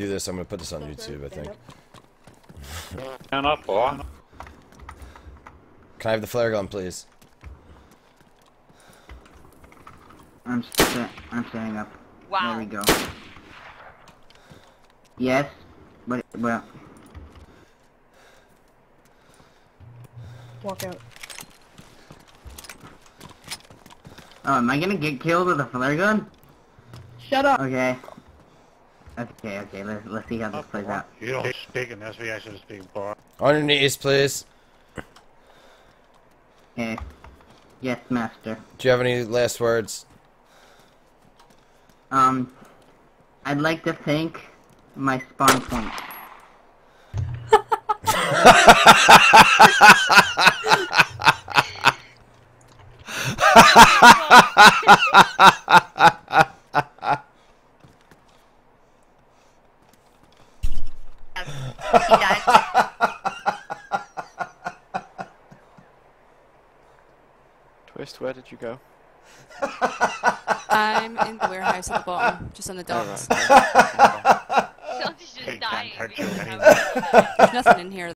do this, I'm gonna put this on YouTube. I think. Stand up, boy. Can I have the flare gun, please? I'm sta I'm standing up. Wow. There we go. Yes, but well, Walk out. oh, am I gonna get killed with a flare gun? Shut up. Okay. Okay, okay. Let's let's see how this plays out. You don't speak in this, we actually speak, boy. On your knees, please. Okay. Yes, master. Do you have any last words? Um, I'd like to thank my spawn point. Twist, where did you go? I'm in the warehouse at the bottom, just on the docks. Alright. Shelby's just Hey, dying. can't hurt you because anymore. I'm- There's nothing in here